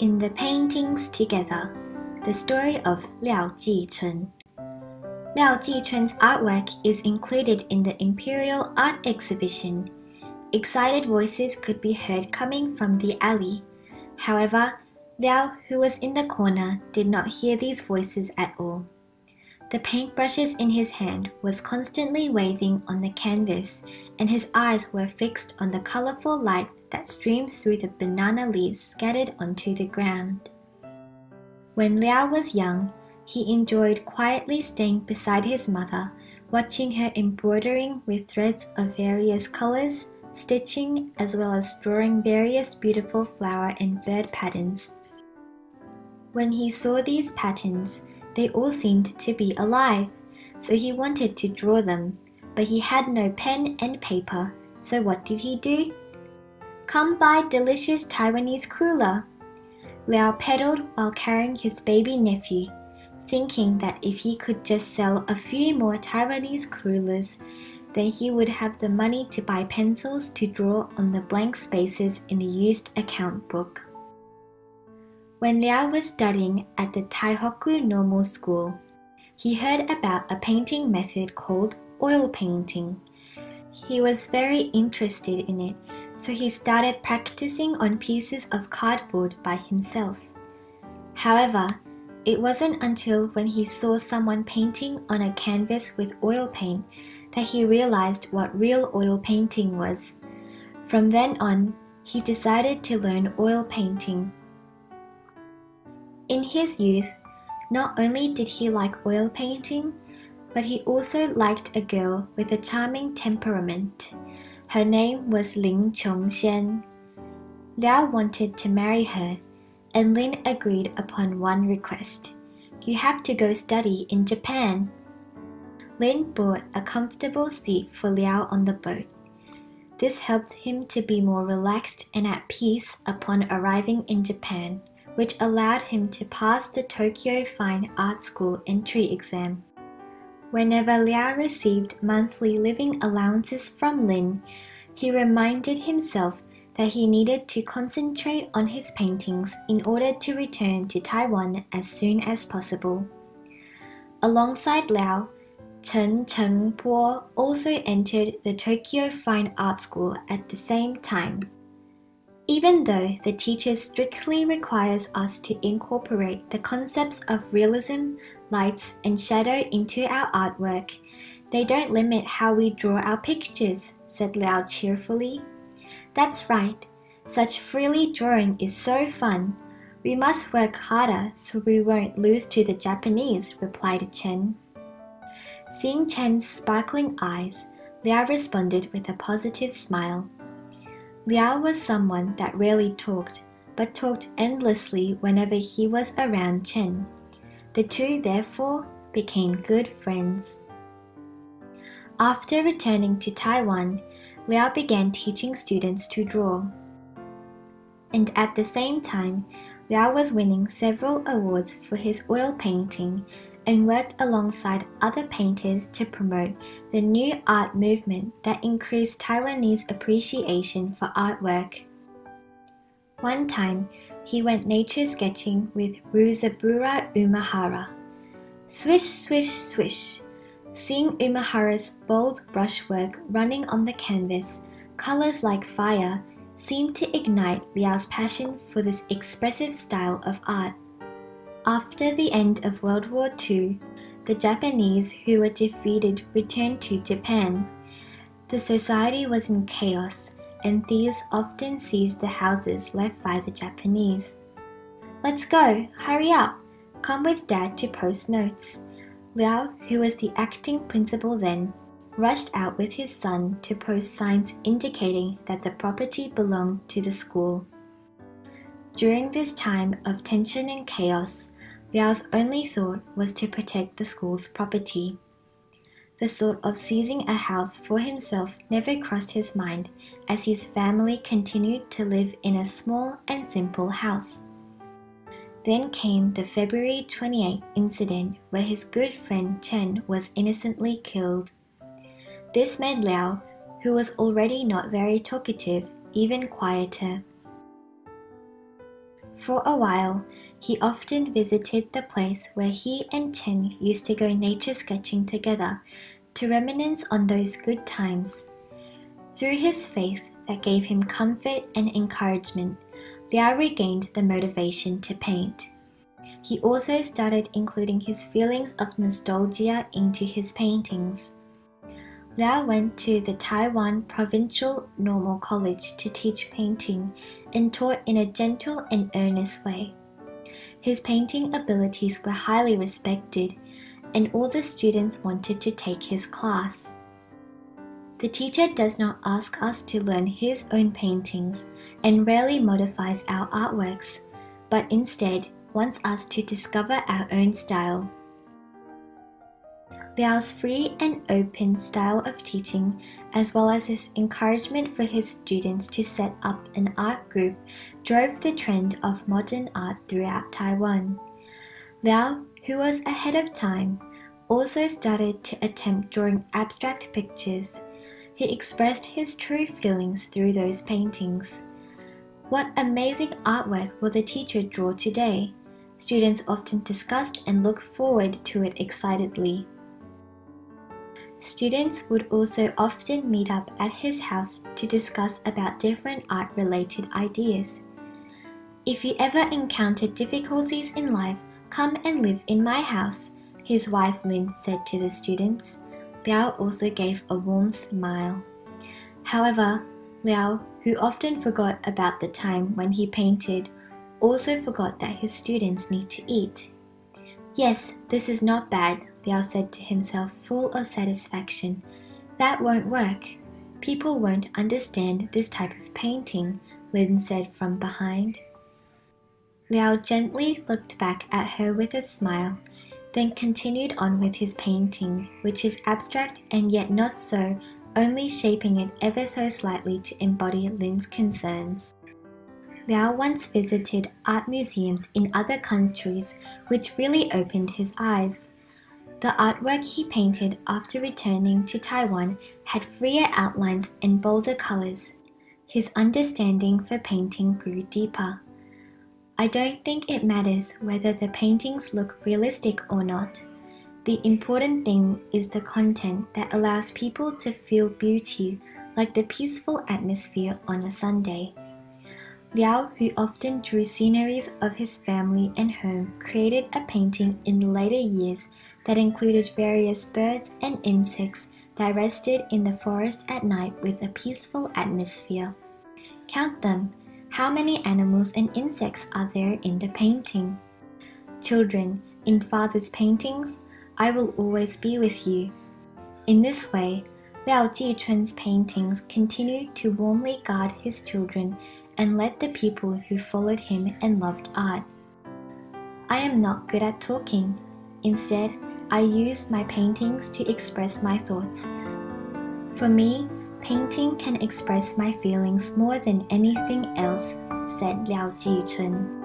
In the paintings together, the story of Liao Jichun. Liao Jichun's artwork is included in the Imperial Art Exhibition. Excited voices could be heard coming from the alley. However, Liao, who was in the corner, did not hear these voices at all. The paintbrushes in his hand was constantly waving on the canvas, and his eyes were fixed on the colorful light that streamed through the banana leaves scattered onto the ground. When Liao was young, he enjoyed quietly staying beside his mother, watching her embroidering with threads of various colors, stitching, as well as drawing various beautiful flower and bird patterns. When he saw these patterns, they all seemed to be alive, so he wanted to draw them, but he had no pen and paper, so what did he do? Come buy delicious Taiwanese cruller. Liao pedaled while carrying his baby nephew, thinking that if he could just sell a few more Taiwanese crullers, then he would have the money to buy pencils to draw on the blank spaces in the used account book. When Liao was studying at the Taihoku Normal School, he heard about a painting method called oil painting. He was very interested in it, so he started practicing on pieces of cardboard by himself. However, it wasn't until when he saw someone painting on a canvas with oil paint that he realized what real oil painting was. From then on, he decided to learn oil painting in his youth, not only did he like oil painting, but he also liked a girl with a charming temperament. Her name was Lin Chongxian. Liao wanted to marry her, and Lin agreed upon one request. You have to go study in Japan. Lin bought a comfortable seat for Liao on the boat. This helped him to be more relaxed and at peace upon arriving in Japan which allowed him to pass the Tokyo Fine Art School entry exam. Whenever Liao received monthly living allowances from Lin, he reminded himself that he needed to concentrate on his paintings in order to return to Taiwan as soon as possible. Alongside Liao, Chen Chengbo also entered the Tokyo Fine Art School at the same time. Even though the teacher strictly requires us to incorporate the concepts of realism, lights, and shadow into our artwork, they don't limit how we draw our pictures, said Liao cheerfully. That's right. Such freely drawing is so fun. We must work harder so we won't lose to the Japanese, replied Chen. Seeing Chen's sparkling eyes, Liao responded with a positive smile. Liao was someone that rarely talked, but talked endlessly whenever he was around Chen. The two therefore became good friends. After returning to Taiwan, Liao began teaching students to draw. And at the same time, Liao was winning several awards for his oil painting and worked alongside other painters to promote the new art movement that increased Taiwanese appreciation for artwork. One time, he went nature sketching with Ryuzaburo Umehara. Swish, swish, swish. Seeing Umehara's bold brushwork running on the canvas, colors like fire seemed to ignite Liao's passion for this expressive style of art. After the end of World War II, the Japanese who were defeated returned to Japan. The society was in chaos, and thieves often seized the houses left by the Japanese. Let's go, hurry up, come with dad to post notes. Liao, who was the acting principal then, rushed out with his son to post signs indicating that the property belonged to the school. During this time of tension and chaos, Liao's only thought was to protect the school's property. The thought of seizing a house for himself never crossed his mind as his family continued to live in a small and simple house. Then came the February 28 incident where his good friend Chen was innocently killed. This made Liao, who was already not very talkative, even quieter. For a while, he often visited the place where he and Chen used to go nature sketching together to reminisce on those good times. Through his faith that gave him comfort and encouragement, Liao regained the motivation to paint. He also started including his feelings of nostalgia into his paintings. Liao went to the Taiwan Provincial Normal College to teach painting and taught in a gentle and earnest way. His painting abilities were highly respected, and all the students wanted to take his class. The teacher does not ask us to learn his own paintings and rarely modifies our artworks, but instead wants us to discover our own style. Liao's free and open style of teaching, as well as his encouragement for his students to set up an art group, drove the trend of modern art throughout Taiwan. Liao, who was ahead of time, also started to attempt drawing abstract pictures. He expressed his true feelings through those paintings. What amazing artwork will the teacher draw today? Students often discussed and look forward to it excitedly. Students would also often meet up at his house to discuss about different art-related ideas. If you ever encounter difficulties in life, come and live in my house, his wife Lin said to the students. Liao also gave a warm smile. However, Liao, who often forgot about the time when he painted, also forgot that his students need to eat. Yes, this is not bad, Liao said to himself, full of satisfaction. That won't work. People won't understand this type of painting, Lin said from behind. Liao gently looked back at her with a smile, then continued on with his painting, which is abstract and yet not so, only shaping it ever so slightly to embody Lin's concerns. Liao once visited art museums in other countries, which really opened his eyes. The artwork he painted after returning to Taiwan had freer outlines and bolder colors. His understanding for painting grew deeper. I don't think it matters whether the paintings look realistic or not. The important thing is the content that allows people to feel beauty like the peaceful atmosphere on a Sunday. Liao, who often drew sceneries of his family and home, created a painting in later years that included various birds and insects that rested in the forest at night with a peaceful atmosphere. Count them. How many animals and insects are there in the painting? Children, in father's paintings, I will always be with you. In this way, Liao Jichun's paintings continue to warmly guard his children and led the people who followed him and loved art. I am not good at talking. Instead, I use my paintings to express my thoughts. For me, painting can express my feelings more than anything else, said Liao Jichun.